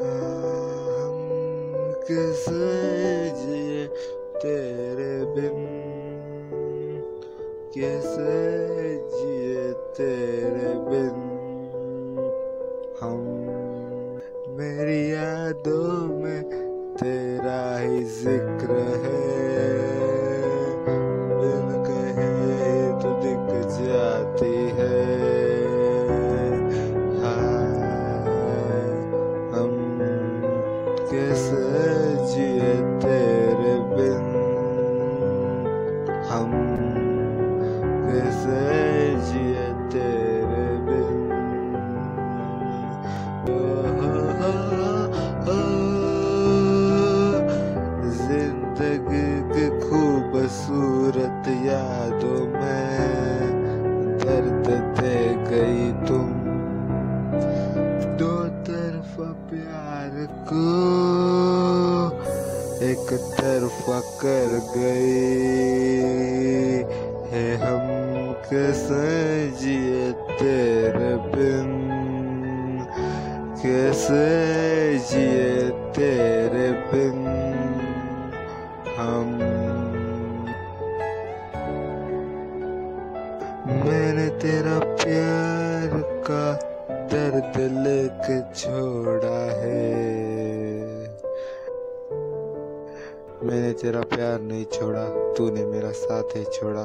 हम कैसे जिए तेरे बिन? कैसे जिए तेरे बिन? हम मेरी यादों में तेरा ही ज़िक्र है। कैसे जिए तेरे बिन? हम कैसे जिए तेरे बिन? ज़िंदगी की खूबसूरत यादों में एक तरफा कर गई है हम कैसे जिए तेरे बिन। कैसे जिए तेरे बिन। हम मैंने तेरा प्यार का दर्द लेके छोड़ा है। मैंने तेरा प्यार नहीं छोड़ा तूने मेरा साथ ही छोड़ा।